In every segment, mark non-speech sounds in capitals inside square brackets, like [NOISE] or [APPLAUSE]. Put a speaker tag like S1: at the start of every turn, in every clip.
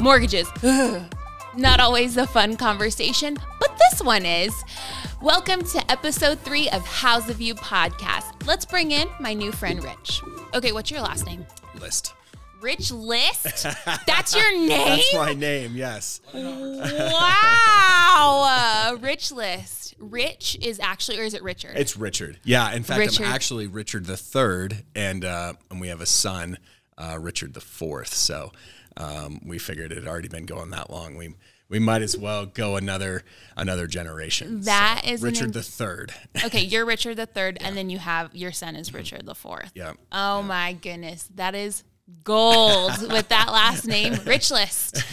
S1: Mortgages. [SIGHS] Not always a fun conversation, but this one is. Welcome to episode three of How's the View podcast. Let's bring in my new friend Rich. Okay, what's your last name?
S2: List.
S1: Rich List? [LAUGHS] That's your name?
S2: That's my name, yes.
S1: wow. Uh, Rich List. Rich is actually, or is it Richard?
S2: It's Richard. Yeah, in fact,
S1: Richard.
S2: I'm actually Richard the third, and uh, and we have a son, uh, Richard the fourth. So um, we figured it had already been going that long. We we might as well go another another generation.
S1: That
S2: so,
S1: is
S2: Richard the third. [LAUGHS]
S1: okay, you're Richard the third, and then you have your son is Richard the fourth.
S2: Yeah.
S1: Oh my goodness, that is gold [LAUGHS] with that last name, Rich List.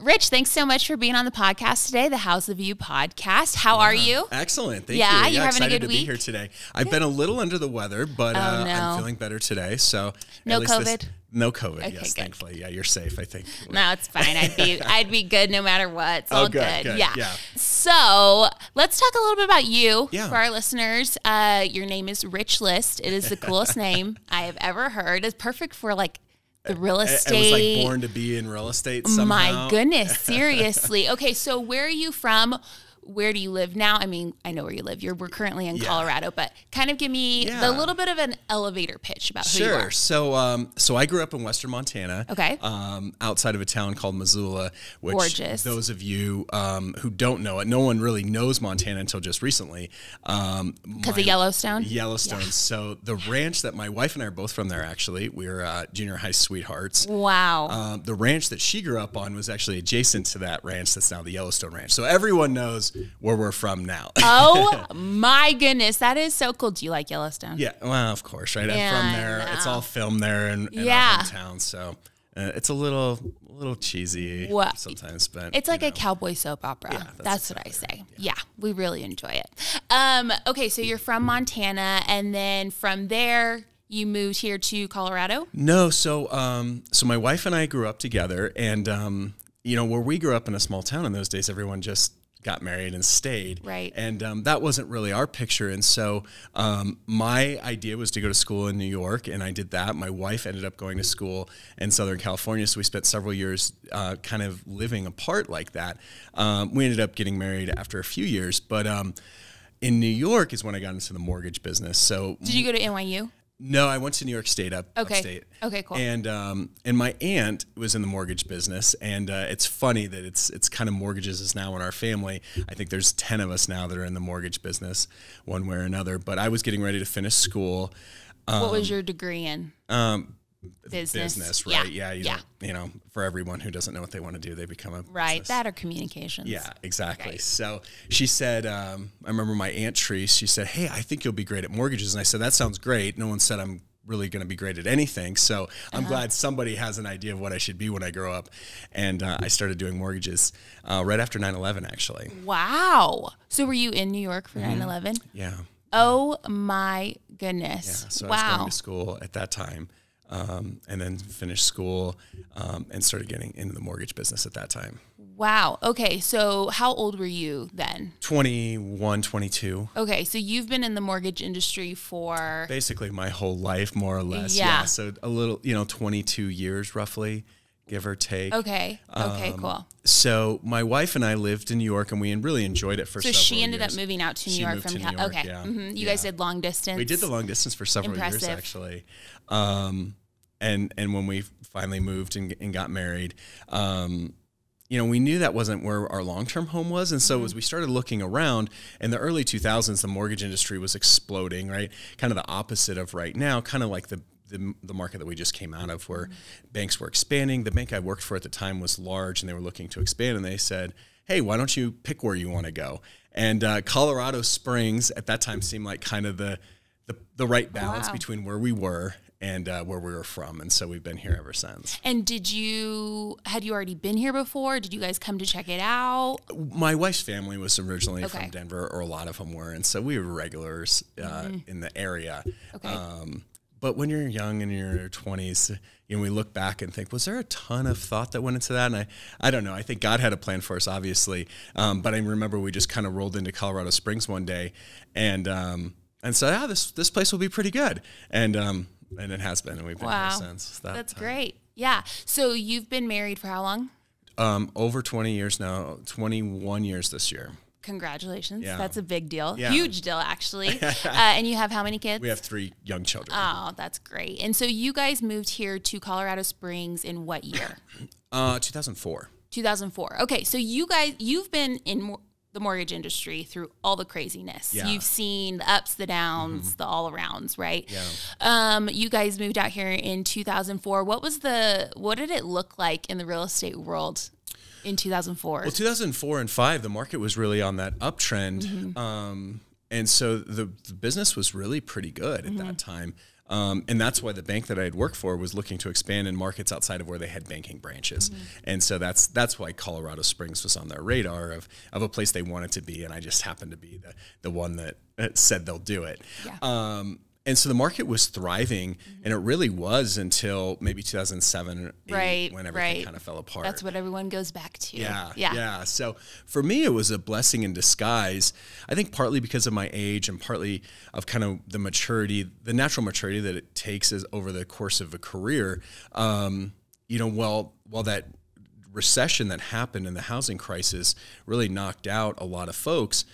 S1: Rich, thanks so much for being on the podcast today, the How's the View podcast. How are you?
S2: Excellent. Thank
S1: Yeah,
S2: you.
S1: you having a
S2: excited
S1: good
S2: to be
S1: week?
S2: here today. I've been a little under the weather, but uh,
S1: Oh, no.
S2: I'm feeling better today. So
S1: No
S2: least this-
S1: COVID?
S2: No COVID.
S1: Okay,
S2: yes,
S1: good.
S2: thankfully. Yeah, you're safe. I think.
S1: No, it's fine. I'd be [LAUGHS] I'd be good no matter what. It's all
S2: Oh, good, good,
S1: Yeah.
S2: yeah.
S1: So let's talk a little bit about you
S2: Yeah.
S1: for our listeners. Uh, your name is Rich List. It is the coolest [LAUGHS] name I have ever heard. It's perfect for like the real estate.
S2: I was like born to be in real estate somehow.
S1: My goodness, [LAUGHS] seriously. Okay, so where are you from? Where do you live now? I mean, I know where you live. You're we're currently in
S2: Yeah.
S1: Colorado, but kind of give me
S2: Yeah.
S1: the little bit of an elevator pitch about who you are. Sure.
S2: So, um, so I grew up in Western Montana.
S1: Okay.
S2: Um, outside of a town called Missoula, which
S1: Gorgeous.
S2: those of you um, who don't know it, no one really knows Montana until just recently. Um,
S1: Because of Yellowstone.
S2: Yellowstone. So the ranch that my wife and I are both from there. Actually, we're uh, junior high sweethearts.
S1: Wow.
S2: Um, the ranch that she grew up on was actually adjacent to that ranch that's now the Yellowstone Ranch. So everyone knows where we're from now. [LAUGHS]
S1: oh my goodness, that is so cool. Do you like Yellowstone?
S2: Yeah, well, of course, right? I'm from there. It's all filmed there in, in
S1: Yeah.
S2: hometown, so uh, it's a little, a little cheesy
S1: Well,
S2: sometimes, but
S1: It's like a cowboy soap opera.
S2: that's
S1: that's what I say. Yeah. we really enjoy it. Um, okay, so you're from Montana, and then from there you moved here to Colorado.
S2: No, so um, so my wife and I grew up together, and um, you know, where we grew up in a small town in those days, everyone just got married and stayed,
S1: Right.
S2: And um, that wasn't really our picture, and so um, my idea was to go to school in New York, and I did that. My wife ended up going to school in Southern California, so we spent several years uh, kind of living apart like that. Um, we ended up getting married after a few years, but. Um, in New York is when I got into the mortgage business. So
S1: Did you go to NYU?
S2: No, I went to New York State up
S1: Okay.
S2: upstate.
S1: Okay, cool.
S2: And um, and my aunt was in the mortgage business, and uh, it's funny that it's it's kind of mortgages is now in our family. I think there's ten of us now that are in the mortgage business, one way or another. But I was getting ready to finish school.
S1: what was your degree in?
S2: Um,
S1: Business.
S2: business, right? Yeah, you,
S1: Yeah.
S2: you know, for everyone who doesn't know what they want to do, they become a
S1: Right,
S2: business.
S1: that or communications.
S2: Yeah, exactly.
S1: Right.
S2: So she said, um, I remember my aunt Treese, she said, Hey, I think you'll be great at mortgages. And I said, That sounds great. No one said I'm really going to be great at anything. So I'm
S1: Uh-huh.
S2: glad somebody has an idea of what I should be when I grow up. And uh, I started doing mortgages uh, right after 9 11, actually.
S1: Wow. So were you in New York for 9 11?
S2: Yeah.
S1: Oh my goodness. Yeah.
S2: So I was
S1: wow.
S2: going to school at that time. Um, and then finished school um, and started getting into the mortgage business at that time.
S1: Wow. Okay. So how old were you then?
S2: 21, 22.
S1: Okay. So you've been in the mortgage industry for.
S2: basically my whole life more or less
S1: Yeah.
S2: yeah, so a little you know 22 years roughly give or take
S1: Okay. Okay.
S2: Um,
S1: cool.
S2: so my wife and i lived in new york and we really enjoyed it for
S1: So she ended
S2: years.
S1: up moving out to New
S2: She
S1: York from Cal-
S2: New York,
S1: okay.
S2: yeah.
S1: hmm You
S2: Yeah.
S1: guys did long distance.
S2: we did the long distance for several
S1: Impressive.
S2: years actually um, and and when we finally moved and, and got married um, you know, we knew that wasn't where our long term home was. And so as we started looking around in the early 2000s, the mortgage industry was exploding, right? Kind of the opposite of right now, kind of like the the, the market that we just came out of, where banks were expanding. The bank I worked for at the time was large, and they were looking to expand. And they said, "Hey, why don't you pick where you want to go?" And uh, Colorado Springs at that time seemed like kind of the the, the right balance
S1: Wow.
S2: between where we were and uh, where we were from. And so we've been here ever since.
S1: And did you had you already been here before? Did you guys come to check it out?
S2: my wife's family was originally
S1: Okay.
S2: from Denver, or a lot of them were, and so we were regulars uh, in the area.
S1: Mm-hmm. Okay.
S2: Um, but when you're young and you're in your 20s, you know, we look back and think, was there a ton of thought that went into that? And I, I don't know. I think God had a plan for us, obviously. Um, but I remember we just kind of rolled into Colorado Springs one day, and um, and said, ah, this this place will be pretty good, and um, and it has been, and we've been
S1: Wow.
S2: here since. That
S1: That's
S2: time.
S1: great. Yeah. So you've been married for how long?
S2: Um, over 20 years now, 21 years this year.
S1: Congratulations.
S2: Yeah.
S1: That's a big deal.
S2: Yeah.
S1: Huge deal, actually. [LAUGHS] uh, and you have how many kids?
S2: We have three young children.
S1: Oh, that's great. And so you guys moved here to Colorado Springs in what year? [CLEARS THROAT]
S2: Uh, 2004.
S1: 2004. Okay, so you guys, you've been in the mortgage industry through all the craziness.
S2: Yeah.
S1: You've seen the ups, the downs, the all arounds, right?
S2: Yeah.
S1: Um, you guys moved out here in 2004. What was the, what did it look like in the real estate world in 2004?
S2: Well, 2004 and five, the market was really on that uptrend,
S1: Mm-hmm.
S2: um, and so the, the business was really pretty good at
S1: Mm-hmm.
S2: that time. Um, and that's why the bank that I had worked for was looking to expand in markets outside of where they had banking branches.
S1: Mm-hmm.
S2: And so that's that's why Colorado Springs was on their radar of, of a place they wanted to be. And I just happened to be the, the one that said they'll do it.
S1: Yeah.
S2: Um, and so the market was thriving, and it really was until maybe 2007
S1: Right,
S2: when everything
S1: right.
S2: kind of fell apart.
S1: That's what everyone goes back to.
S2: Yeah,
S1: Yeah.
S2: yeah. So for me, it was a blessing in disguise. I think partly because of my age and partly of kind of the maturity, the natural maturity that it takes as over the course of a career. Um, you know, while while that recession that happened and the housing crisis really knocked out a lot of folks,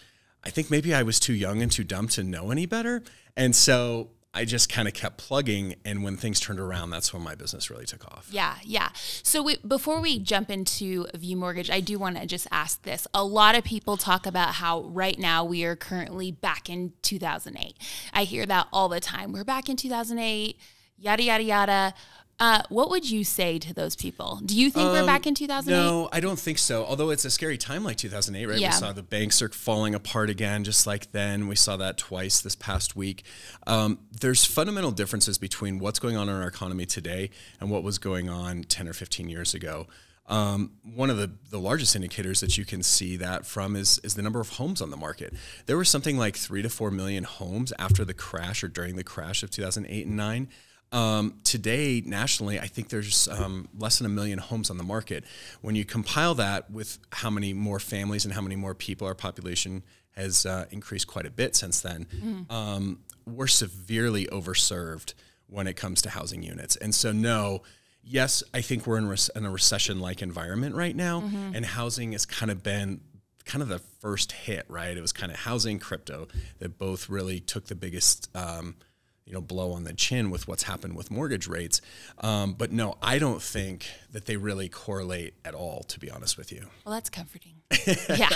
S2: I think maybe I was too young and too dumb to know any better, and so. I just kind of kept plugging, and when things turned around, that's when my business really took off.
S1: Yeah, yeah. So we, before we jump into View Mortgage, I do want to just ask this. A lot of people talk about how right now we are currently back in 2008. I hear that all the time. We're back in 2008, yada, yada, yada. Uh, what would you say to those people? Do you think we're back in 2008?
S2: Um, No, I don't think so. Although it's a scary time like 2008, right?
S1: Yeah.
S2: We saw the banks are falling apart again, just like then. We saw that twice this past week. Um, there's fundamental differences between what's going on in our economy today and what was going on 10 or 15 years ago. Um, one of the, the largest indicators that you can see that from is, is the number of homes on the market. There were something like three to four million homes after the crash or during the crash of 2008 and 9. Um, today, nationally, I think there's um, less than a million homes on the market. When you compile that with how many more families and how many more people, our population has uh, increased quite a bit since then. Um, we're severely overserved when it comes to housing units. And so, no, yes, I think we're in, in a recession like environment right now, and housing has kind of been kind of the first hit, right? It was kind of housing, crypto that both really took the biggest. Um, you know, blow on the chin with what's happened with mortgage rates. Um, but no, I don't think that they really correlate at all, to be honest with you.
S1: Well, that's comforting. [LAUGHS] yeah.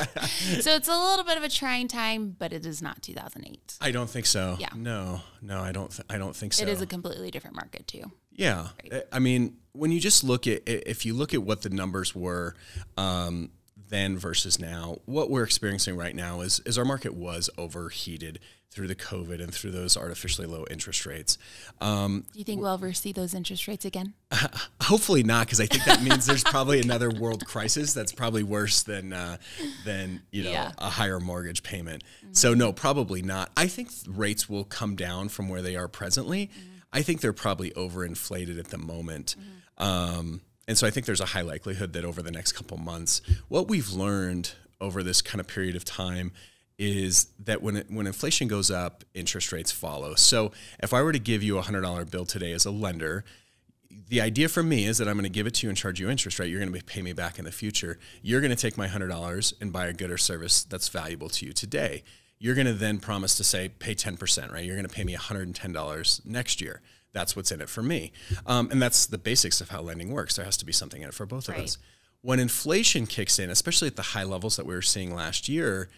S1: So it's a little bit of a trying time, but it is not 2008.
S2: I don't think so.
S1: Yeah.
S2: No, no, I don't. Th- I don't think so.
S1: It is a completely different market, too.
S2: Yeah. I- I mean, when you just look at, if you look at what the numbers were um, then versus now, what we're experiencing right now is, is our market was overheated through the COVID and through those artificially low interest rates. Um,
S1: Do you think we'll ever see those interest rates again? [LAUGHS]
S2: hopefully not, because I think that means there's probably another world crisis that's probably worse than uh, than you know
S1: Yeah.
S2: a higher mortgage payment. So no, probably not. I think rates will come down from where they are presently. I think they're probably overinflated at the moment. Um, and so I think there's a high likelihood that over the next couple months, what we've learned over this kind of period of time is that when it, when inflation goes up, interest rates follow. So if I were to give you a hundred dollar bill today as a lender, the idea for me is that I'm going to give it to you and charge you interest, right? You're going to pay me back in the future. You're going to take my hundred dollars and buy a good or service that's valuable to you today. You're going to then promise to say pay 10%, right? You're going to pay me $110 next year. That's what's in it for me. Um, and that's the basics of how lending works. There has to be something in it for both of us. When inflation kicks in, especially at the high levels that we were seeing last year,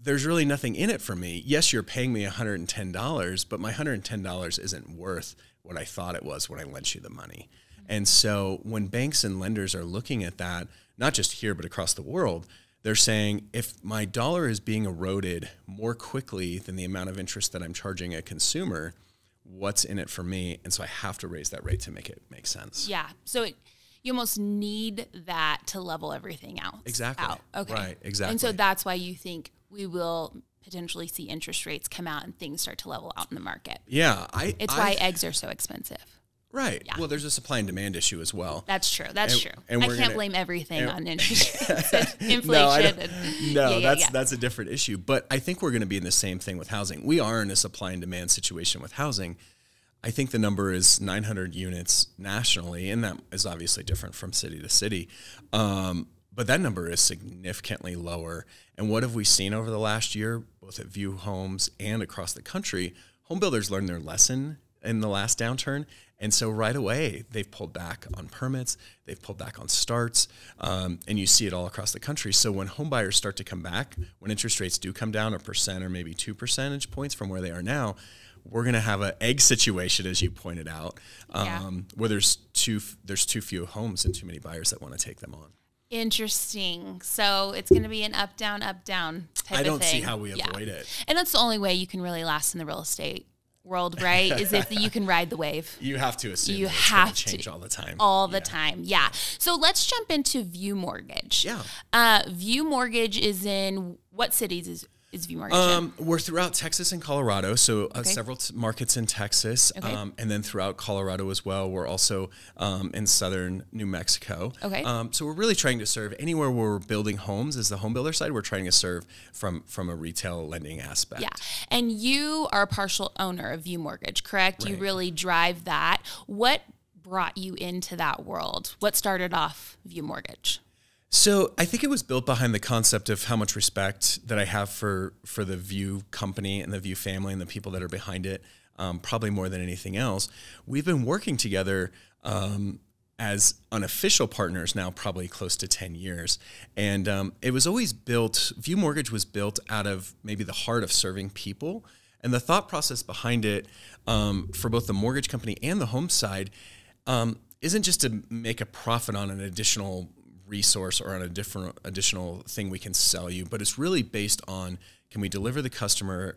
S2: there's really nothing in it for me. Yes, you're paying me $110, but my $110 isn't worth what I thought it was when I lent you the money. And so when banks and lenders are looking at that, not just here, but across the world, they're saying if my dollar is being eroded more quickly than the amount of interest that I'm charging a consumer, what's in it for me? And so I have to raise that rate to make it make sense.
S1: Yeah. So it, you almost need that to level everything out.
S2: Exactly.
S1: Out. Okay.
S2: Right, Exactly.
S1: And so that's why you think we will potentially see interest rates come out and things start to level out in the market.
S2: Yeah, I.
S1: It's
S2: I-
S1: why eggs are so expensive.
S2: Right. Well, there's a supply and demand issue as well.
S1: That's true. That's
S2: And-
S1: true.
S2: and
S1: I can't
S2: gonna-
S1: blame everything
S2: and-
S1: on interest [LAUGHS] rates inflation.
S2: No,
S1: and- [LAUGHS]
S2: no,
S1: Yeah, yeah,
S2: that's
S1: yeah.
S2: that's a different issue. But I think we're going to be in the same thing with housing. We are in a supply and demand situation with housing. I think the number is 900 units nationally, and that is obviously different from city to city. Um, but that number is significantly lower. And what have we seen over the last year, both at View Homes and across the country? Home builders learned their lesson in the last downturn. And so right away, they've pulled back on permits, they've pulled back on starts, um, and you see it all across the country. So when home buyers start to come back, when interest rates do come down a percent or maybe two percentage points from where they are now, we're going to have an egg situation, as you pointed out, um, yeah. where there's too there's too few homes and too many buyers that want to take them on.
S1: Interesting. So it's going to be an up down up down. Type. I
S2: don't see how we avoid it.
S1: And that's the only way you can really last in the real estate world, right? is if you can ride the wave. [LAUGHS]
S2: You have to assume you have to change all the time.
S1: All the yeah. time, yeah. So let's jump into View Mortgage.
S2: Yeah.
S1: Uh, View Mortgage is in what cities is is View Mortgage? Um,
S2: we're throughout Texas and Colorado, so uh, okay. several t- markets in Texas, okay. um, and then throughout Colorado as well. We're also um, in southern New Mexico.
S1: Okay.
S2: Um, so we're really trying to serve anywhere where we're building homes as the home builder side. We're trying to serve from from a retail lending aspect.
S1: Yeah, and you are a partial owner of View Mortgage, correct? Right. You really drive that. What brought you into that world? What started off View Mortgage?
S2: So I think it was built behind the concept of how much respect that I have for for the View company and the View family and the people that are behind it. Um, probably more than anything else, we've been working together um, as unofficial partners now, probably close to ten years. And um, it was always built. View Mortgage was built out of maybe the heart of serving people, and the thought process behind it um, for both the mortgage company and the home side um, isn't just to make a profit on an additional resource or on a different additional thing we can sell you, but it's really based on can we deliver the customer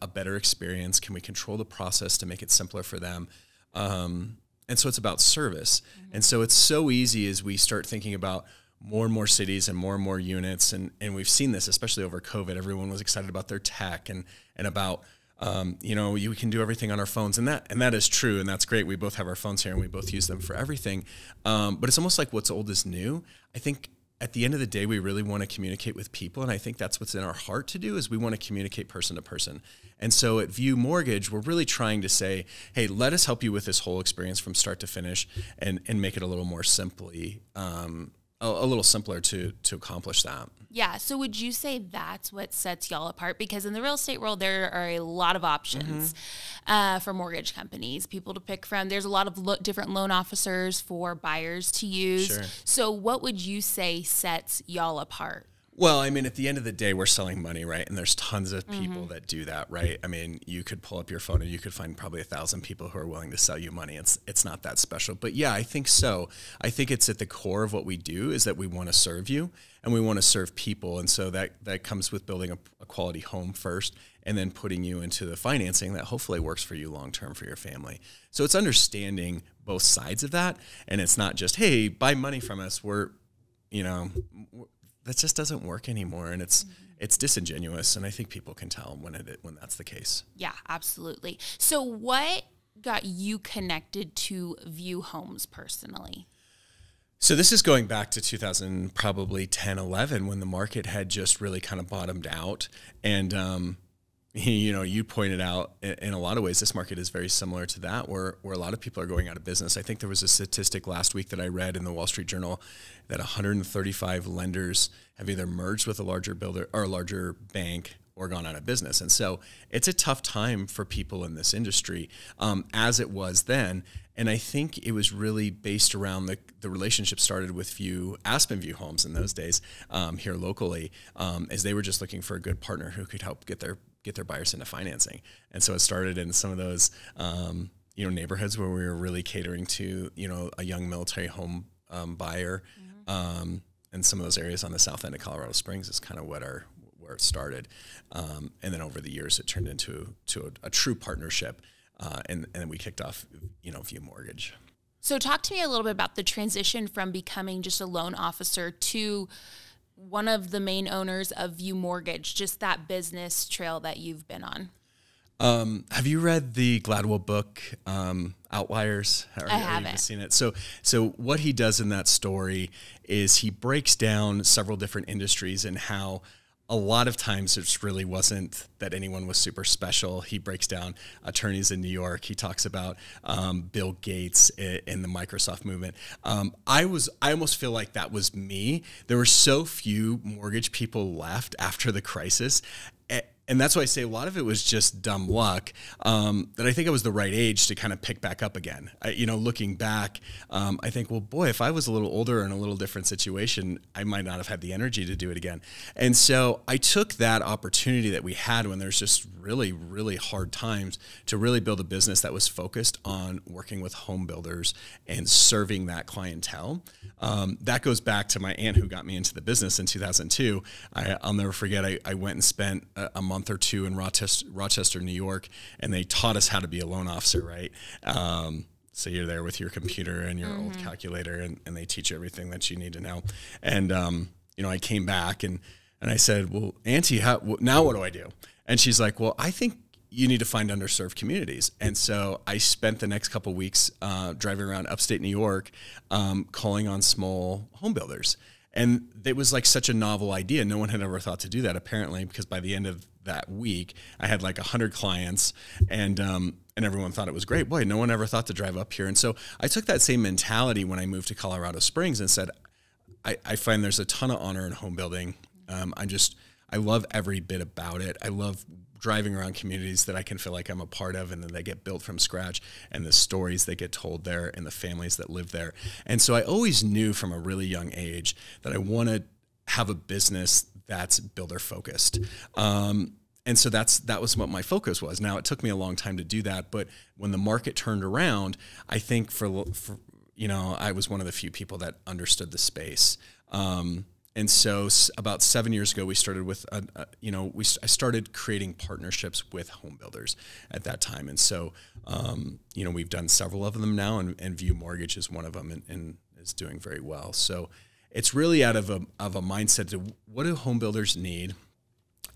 S2: a better experience? Can we control the process to make it simpler for them? Um, and so it's about service. Mm-hmm. And so it's so easy as we start thinking about more and more cities and more and more units. And, and we've seen this, especially over COVID. Everyone was excited about their tech and, and about um, you know, you can do everything on our phones, and that and that is true, and that's great. We both have our phones here, and we both use them for everything. Um, but it's almost like what's old is new. I think at the end of the day, we really want to communicate with people, and I think that's what's in our heart to do is we want to communicate person to person. And so at View Mortgage, we're really trying to say, hey, let us help you with this whole experience from start to finish, and and make it a little more simply. Um, a, a, little simpler to to accomplish that.
S1: Yeah. So would you say that's what sets y'all apart? Because in the real estate world, there are a lot of options mm-hmm. uh, for mortgage companies, people to pick from. There's a lot of lo- different loan officers for buyers to use. Sure. So what would you say sets y'all apart?
S2: Well, I mean, at the end of the day, we're selling money, right? And there's tons of people mm-hmm. that do that, right? I mean, you could pull up your phone and you could find probably a thousand people who are willing to sell you money. It's it's not that special, but yeah, I think so. I think it's at the core of what we do is that we want to serve you and we want to serve people, and so that that comes with building a, a quality home first, and then putting you into the financing that hopefully works for you long term for your family. So it's understanding both sides of that, and it's not just hey, buy money from us. We're you know that just doesn't work anymore and it's mm-hmm. it's disingenuous and i think people can tell when it when that's the case.
S1: Yeah absolutely. So what got you connected to view homes personally?
S2: So this is going back to 2000 probably 10 11 when the market had just really kind of bottomed out and um, you know, you pointed out in a lot of ways, this market is very similar to that, where where a lot of people are going out of business. I think there was a statistic last week that I read in the Wall Street Journal that 135 lenders have either merged with a larger builder or a larger bank or gone out of business. And so it's a tough time for people in this industry, um, as it was then. And I think it was really based around the, the relationship started with View, Aspen View Homes in those days um, here locally, um, as they were just looking for a good partner who could help get their get their buyers into financing. And so it started in some of those, um, you know, neighborhoods where we were really catering to, you know, a young military home um, buyer. Mm-hmm. Um, and some of those areas on the south end of Colorado Springs is kind of what our where it started. Um, and then over the years, it turned into to a, a true partnership. Uh, and, and then we kicked off, you know, View Mortgage.
S1: So talk to me a little bit about the transition from becoming just a loan officer to one of the main owners of View Mortgage, just that business trail that you've been on.
S2: Um, have you read the Gladwell book, um, Outliers?
S1: Or, I haven't
S2: seen it. So, so what he does in that story is he breaks down several different industries and how a lot of times it really wasn't that anyone was super special. He breaks down attorneys in New York. He talks about um, Bill Gates in the Microsoft movement. Um, I was I almost feel like that was me. There were so few mortgage people left after the crisis, and that's why I say a lot of it was just dumb luck. Um, that I think I was the right age to kind of pick back up again. I, you know, looking back, um, I think, well, boy, if I was a little older in a little different situation, I might not have had the energy to do it again. And so I took that opportunity that we had when there's just really, really hard times to really build a business that was focused on working with home builders and serving that clientele. Um, that goes back to my aunt who got me into the business in 2002. I, will never forget. I, I, went and spent a, a month month or two in Rochester, Rochester, New York, and they taught us how to be a loan officer, right? Um, so you're there with your computer and your mm-hmm. old calculator, and, and they teach you everything that you need to know. And um, you know, I came back and and I said, "Well, Auntie, how, now what do I do?" And she's like, "Well, I think you need to find underserved communities. And so I spent the next couple weeks uh, driving around upstate New York, um, calling on small home builders. And it was like such a novel idea. No one had ever thought to do that, apparently, because by the end of that week. I had like 100 clients and, um, and everyone thought it was great. Boy, no one ever thought to drive up here. And so I took that same mentality when I moved to Colorado Springs and said, I, I find there's a ton of honor in home building. Um, I just, I love every bit about it. I love driving around communities that I can feel like I'm a part of and then they get built from scratch and the stories that get told there and the families that live there. And so I always knew from a really young age that I wanted to have a business that's builder focused. Um, and so that's that was what my focus was. Now it took me a long time to do that, but when the market turned around, I think for, for you know I was one of the few people that understood the space. Um, and so about seven years ago, we started with, a, a, you know, we I started creating partnerships with home builders at that time. And so, um, you know, we've done several of them now, and, and View Mortgage is one of them, and, and is doing very well. So it's really out of a, of a mindset to what do home builders need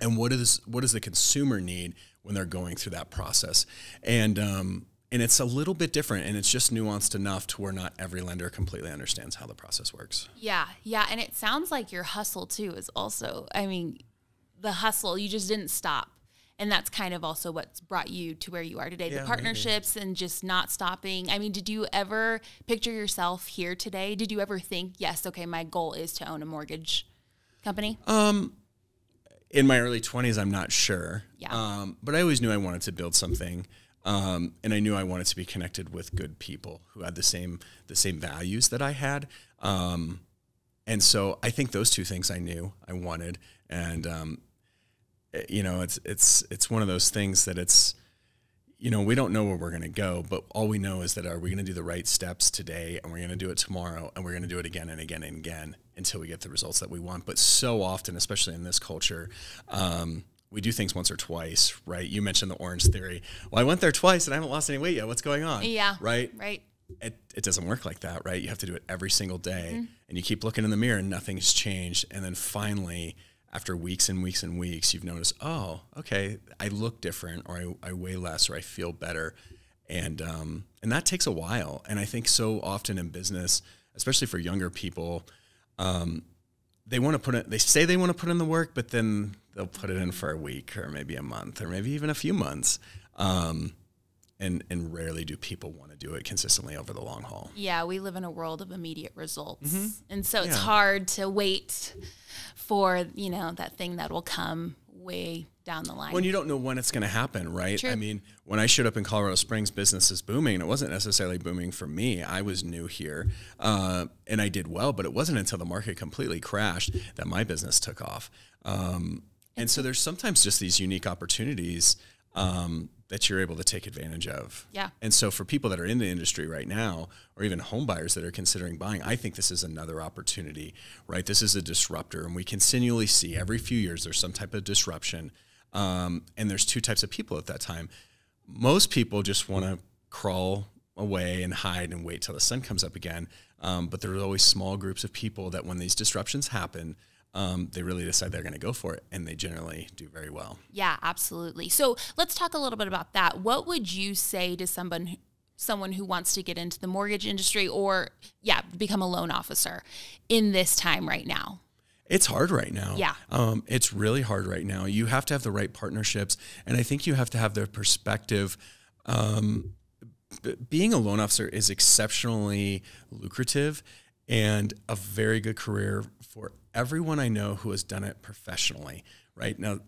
S2: and what is what does the consumer need when they're going through that process and um, and it's a little bit different and it's just nuanced enough to where not every lender completely understands how the process works.
S1: Yeah yeah and it sounds like your hustle too is also i mean the hustle you just didn't stop. And that's kind of also what's brought you to where you are today yeah, the partnerships maybe. and just not stopping. I mean did you ever picture yourself here today? Did you ever think yes okay my goal is to own a mortgage company
S2: um in my early 20s i'm not sure. Yeah. um, but i always knew i wanted to build something um, and I knew I wanted to be connected with good people who had the same the same values that I had. Um, and so I think those two things I knew I wanted, and um, Eh, you know, it's it's it's one of those things that it's you know, we don't know where we're going to go, but all we know is that are we going to do the right steps today and we're going to do it tomorrow and we're going to do it again and again and again until we get the results that we want. But so often, especially in this culture, um, we do things once or twice, right? You mentioned the Orangetheory. Well, I went there twice and I haven't lost any weight yet. What's going on?
S1: Yeah.
S2: Right?
S1: Right.
S2: It, it doesn't work like that, right? You have to do it every single day mm-hmm. and you keep looking in the mirror and nothing's changed. And then finally, after weeks and weeks and weeks, you've noticed, oh, okay, I look different, or I, I weigh less, or I feel better, and um, and that takes a while. And I think so often in business, especially for younger people, um, they want to put it. They say they want to put in the work, but then they'll put it in for a week, or maybe a month, or maybe even a few months. Um, and and rarely do people want to do it consistently over the long haul.
S1: Yeah, we live in a world of immediate results, mm-hmm. and so it's yeah. hard to wait for you know that thing that will come way down the line.
S2: When you don't know when it's going to happen, right? True. I mean, when I showed up in Colorado Springs, business is booming, and it wasn't necessarily booming for me. I was new here, uh, and I did well, but it wasn't until the market completely crashed that my business took off. Um, and so there's sometimes just these unique opportunities um, that you're able to take advantage of.
S1: Yeah.
S2: And so for people that are in the industry right now, or even home buyers that are considering buying, I think this is another opportunity, right? This is a disruptor, and we continually see every few years there's some type of disruption. Um, and there's two types of people at that time. Most people just want to crawl away and hide and wait till the sun comes up again. Um, but there's always small groups of people that when these disruptions happen, um, they really decide they're going to go for it and they generally do very well.
S1: Yeah, absolutely. So let's talk a little bit about that. What would you say to someone someone who wants to get into the mortgage industry or yeah, become a loan officer in this time right now?
S2: It's hard right now.
S1: Yeah.
S2: Um, it's really hard right now. You have to have the right partnerships, and I think you have to have the perspective. Um, being a loan officer is exceptionally lucrative and a very good career for everyone I know who has done it professionally. Right now,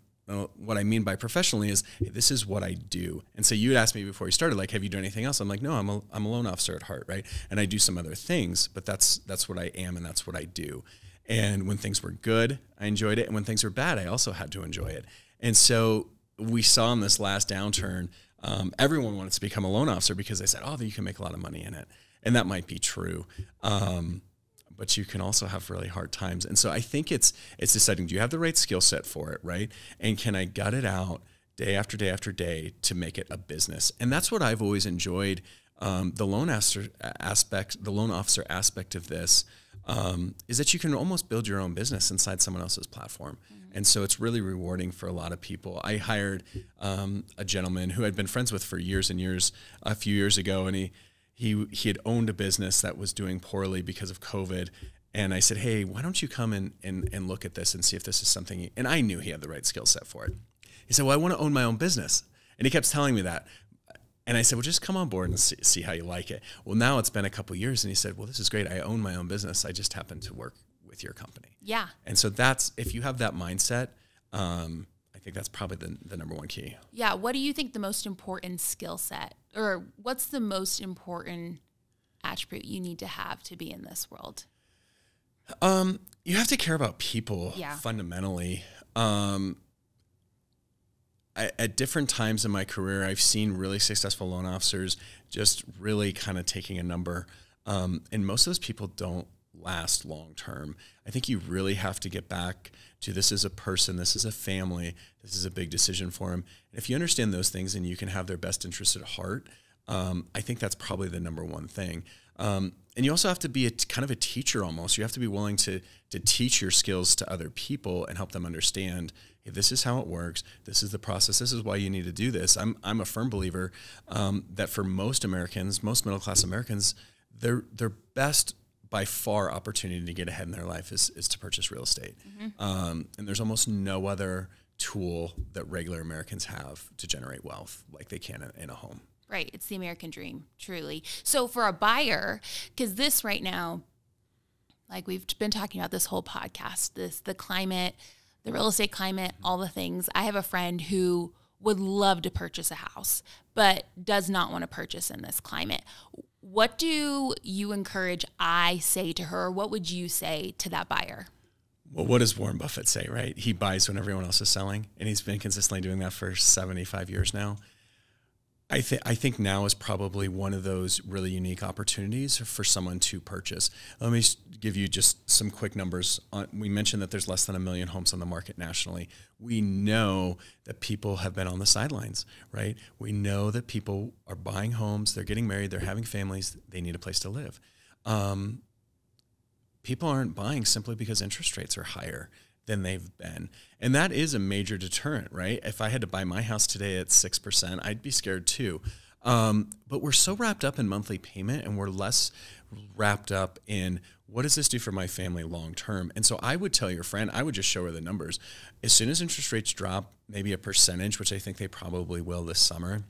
S2: what I mean by professionally is hey, this is what I do. And so you had asked me before you started, like, have you done anything else? I'm like, no, I'm a, I'm a loan officer at heart, right? And I do some other things, but that's that's what I am and that's what I do. And when things were good, I enjoyed it. And when things were bad, I also had to enjoy it. And so we saw in this last downturn, um, everyone wanted to become a loan officer because they said, oh, you can make a lot of money in it. And that might be true. Um, but you can also have really hard times. And so I think it's it's deciding do you have the right skill set for it, right? And can I gut it out day after day after day to make it a business? And that's what I've always enjoyed. Um, the loan officer aspect, the loan officer aspect of this um, is that you can almost build your own business inside someone else's platform. Mm-hmm. And so it's really rewarding for a lot of people. I hired um, a gentleman who I'd been friends with for years and years a few years ago, and he he he had owned a business that was doing poorly because of COVID. And I said, Hey, why don't you come and, and, and look at this and see if this is something? He, and I knew he had the right skill set for it. He said, Well, I want to own my own business. And he kept telling me that. And I said, Well, just come on board and see, see how you like it. Well, now it's been a couple years. And he said, Well, this is great. I own my own business. I just happen to work with your company.
S1: Yeah.
S2: And so that's, if you have that mindset, um, I think that's probably the, the number one key.
S1: Yeah. What do you think the most important skill set, or what's the most important attribute you need to have to be in this world?
S2: Um, you have to care about people
S1: yeah.
S2: fundamentally. Um, I, at different times in my career, I've seen really successful loan officers just really kind of taking a number. Um, and most of those people don't last long term. I think you really have to get back to this is a person, this is a family, this is a big decision for them. And if you understand those things and you can have their best interest at heart, um, I think that's probably the number one thing. Um, and you also have to be a kind of a teacher almost. You have to be willing to to teach your skills to other people and help them understand. Hey, this is how it works. This is the process. This is why you need to do this. I'm I'm a firm believer um, that for most Americans, most middle class Americans, their their best by far opportunity to get ahead in their life is, is to purchase real estate. Mm-hmm. Um, and there's almost no other tool that regular Americans have to generate wealth like they can in, in a home.
S1: Right. It's the American dream, truly. So for a buyer, because this right now, like we've been talking about this whole podcast, this the climate, the real estate climate, all the things. I have a friend who would love to purchase a house, but does not want to purchase in this climate. What do you encourage I say to her? What would you say to that buyer?
S2: Well, what does Warren Buffett say, right? He buys when everyone else is selling, and he's been consistently doing that for 75 years now. I think I think now is probably one of those really unique opportunities for someone to purchase. Let me give you just some quick numbers. We mentioned that there's less than a million homes on the market nationally. We know that people have been on the sidelines, right? We know that people are buying homes, they're getting married, they're having families, they need a place to live. Um, people aren't buying simply because interest rates are higher than they've been. And that is a major deterrent, right? If I had to buy my house today at 6%, I'd be scared too. Um, but we're so wrapped up in monthly payment and we're less wrapped up in what does this do for my family long term? And so I would tell your friend, I would just show her the numbers. As soon as interest rates drop, maybe a percentage, which I think they probably will this summer,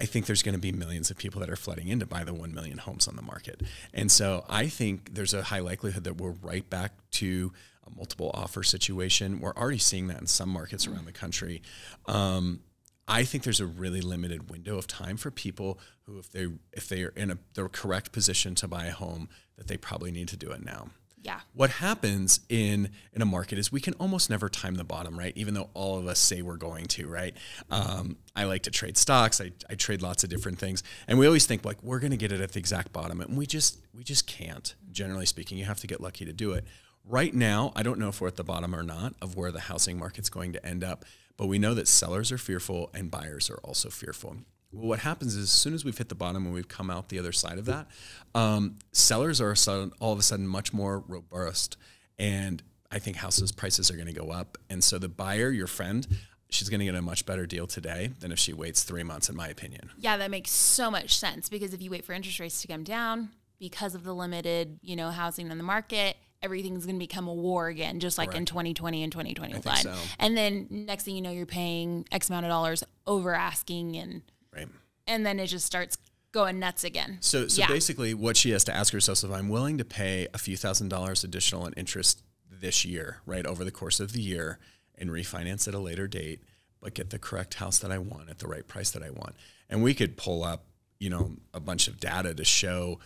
S2: I think there's going to be millions of people that are flooding in to buy the 1 million homes on the market. And so I think there's a high likelihood that we're right back to a multiple offer situation. We're already seeing that in some markets around the country. Um, I think there's a really limited window of time for people who, if they if they are in a the correct position to buy a home, that they probably need to do it now.
S1: Yeah.
S2: What happens in in a market is we can almost never time the bottom, right? Even though all of us say we're going to, right? Um, I like to trade stocks. I, I trade lots of different things, and we always think like we're going to get it at the exact bottom, and we just we just can't. Generally speaking, you have to get lucky to do it. Right now, I don't know if we're at the bottom or not of where the housing market's going to end up, but we know that sellers are fearful and buyers are also fearful. Well, what happens is as soon as we've hit the bottom and we've come out the other side of that, um, sellers are sudden, all of a sudden much more robust, and I think houses prices are going to go up. And so the buyer, your friend, she's going to get a much better deal today than if she waits three months, in my opinion.
S1: Yeah, that makes so much sense because if you wait for interest rates to come down because of the limited, you know, housing in the market, everything's going to become a war again, just like in 2020 and 2021.
S2: so.
S1: And then next thing you know, you're paying X amount of dollars over asking, and
S2: Right.
S1: and then it just starts going nuts again.
S2: So, so
S1: Yeah.
S2: basically, what she has to ask herself is if I'm willing to pay a few thousand dollars additional in interest this year, right, over the course of the year, and refinance at a later date, but get the correct house that I want at the right price that I want. And we could pull up, you know, a bunch of data to show,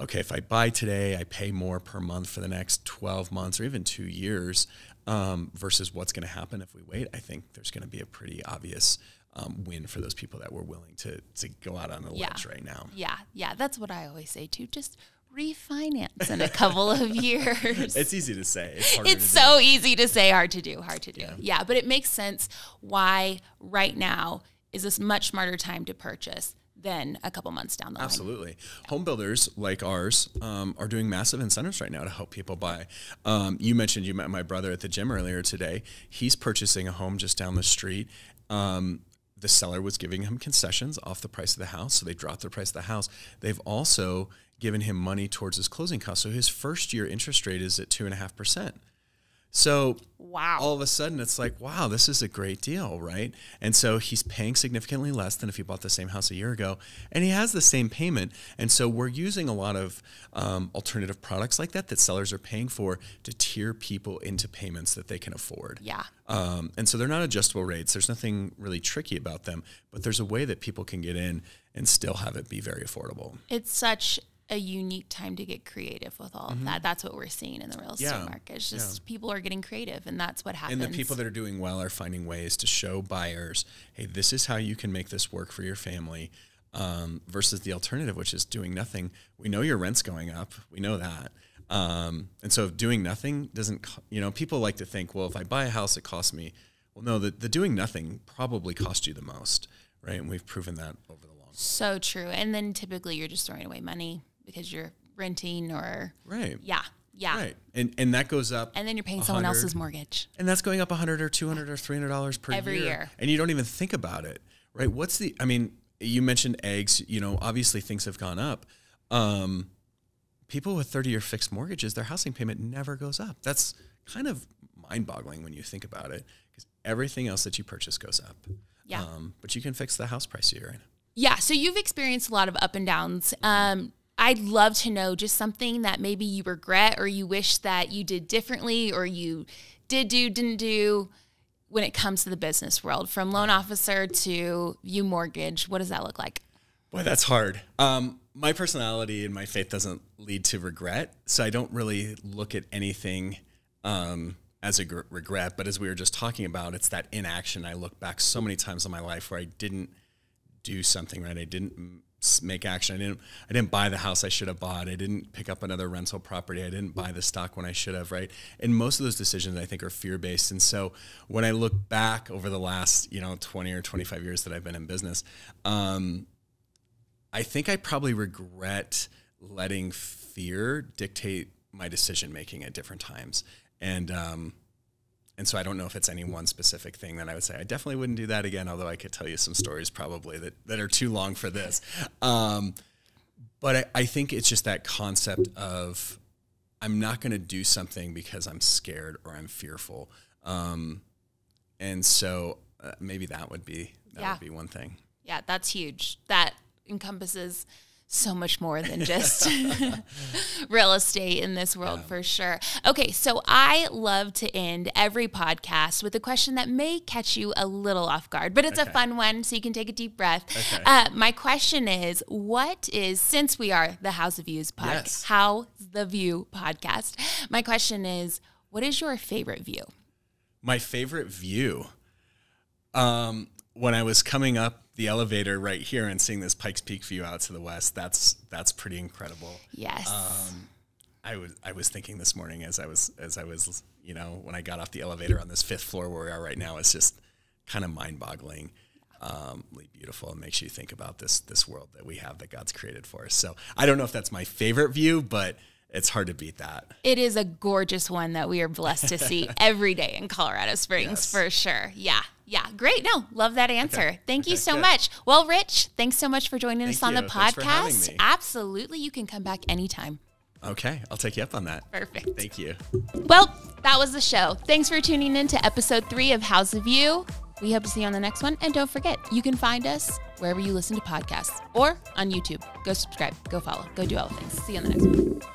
S2: okay, if I buy today, I pay more per month for the next 12 months or even two years um, versus what's going to happen if we wait. I think there's going to be a pretty obvious um, win for those people that were willing to, to go out on a
S1: Yeah.
S2: ledge right now.
S1: Yeah, yeah, that's what I always say too. Just refinance in a couple of [LAUGHS] years.
S2: It's easy to say. It's
S1: it's
S2: to
S1: so easy to say, hard to do, hard to do. Yeah. but it makes sense why right now is this much smarter time to purchase than a couple months down the line.
S2: Absolutely. Home builders like ours um, are doing massive incentives right now to help people buy. Um, you mentioned you met my brother at the gym earlier today. He's purchasing a home just down the street. Um, the seller was giving him concessions off the price of the house, so they dropped the price of the house. They've also given him money towards his closing costs. So his first year interest rate is at two and a half percent. So
S1: Wow.
S2: all of a sudden it's like, wow, this is a great deal, right? And so he's paying significantly less than if he bought the same house a year ago, and he has the same payment. And so we're using a lot of um, alternative products like that that sellers are paying for to tier people into payments that they can afford.
S1: yeah.
S2: Um, and so they're not adjustable rates. There's nothing really tricky about them, but there's a way that people can get in and still have it be very affordable.
S1: It's such a unique time to get creative with all of that. That's what we're seeing in the real estate
S2: Mm-hmm. Yeah.
S1: market. It's just people are getting creative, and that's what happens.
S2: And the people that are doing well are finding ways to show buyers, hey, this is how you can make this work for your family, um, versus the alternative, which is doing nothing. We know your rent's going up. We know that. Um, and so doing nothing doesn't, you know, people like to think, well, if I buy a house, it costs me. Well, no, the, the doing nothing probably cost you the most, right? And we've proven that over the long
S1: so true. And then typically you're just throwing away money because you're renting or
S2: Right.
S1: yeah, yeah.
S2: Right. And, and that goes up.
S1: And then you're paying someone else's mortgage.
S2: And that's going up 100 or 200 or 300 dollars per
S1: Every
S2: year.
S1: year.
S2: And you don't even think about it, right? What's the I mean, you mentioned eggs, you know, obviously things have gone up. Um, people with 30 year fixed mortgages, their housing payment never goes up. That's kind of mind-boggling when you think about it because everything else that you purchase goes up.
S1: Yeah.
S2: Um, but you can fix the house price you're in.
S1: Yeah. So you've experienced a lot of up and downs. Um, I'd love to know just something that maybe you regret or you wish that you did differently or you did do, didn't do when it comes to the business world from loan officer to View Mortgage. What does that look like?
S2: Boy, that's hard. Um, my personality and my faith doesn't lead to regret, so I don't really look at anything um, as a gr- regret. But as we were just talking about, it's that inaction. I look back so many times in my life where I didn't do something right. I didn't make action. I didn't. I didn't buy the house I should have bought. I didn't pick up another rental property. I didn't buy the stock when I should have. Right. And most of those decisions I think are fear based. And so when I look back over the last you know twenty or twenty five years that I've been in business. Um, I think I probably regret letting fear dictate my decision making at different times, and um, and so I don't know if it's any one specific thing that I would say I definitely wouldn't do that again. Although I could tell you some stories probably that that are too long for this, um, but I, I think it's just that concept of I'm not going to do something because I'm scared or I'm fearful, um, and so uh, maybe that would be that
S1: Yeah.
S2: would be one thing.
S1: Yeah, that's huge. That encompasses so much more than [LAUGHS] just [LAUGHS] real estate in this world for sure. Okay, so I love to end every podcast with a question that may catch you a little off guard, but it's a fun one, so you can take a deep breath.
S2: Okay.
S1: Uh, my question is What is, since we are the House of Views podcast,
S2: Yes.
S1: How's the View podcast, my question is What is your favorite view?
S2: My favorite view. Um, when I was coming up the elevator right here and seeing this Pikes Peak view out to the west, that's that's pretty incredible.
S1: Yes.
S2: Um, I was I was thinking this morning as I was as I was you know when I got off the elevator on this fifth floor where we are right now, it's just kind of mind boggling. Um, beautiful and makes you think about this this world that we have that God's created for us. So I don't know if that's my favorite view, but it's hard to beat that.
S1: It is a gorgeous one that we are blessed to see [LAUGHS] every day in Colorado Springs
S2: Yes.
S1: for sure. Yeah. Yeah. Great. No, love that answer. Thank you
S2: Okay,
S1: so
S2: good.
S1: much. Well, Rich, thanks so much for joining us
S2: Thank
S1: on the
S2: you. For
S1: podcast. Absolutely. You can come back anytime.
S2: Okay, I'll take you up on that.
S1: Perfect.
S2: Thank you.
S1: Well, that was the show. Thanks for tuning in to episode three of How's the View. We hope to see you on the next one. And don't forget, you can find us wherever you listen to podcasts or on YouTube. Go subscribe, go follow, go do all the things. See you on the next one.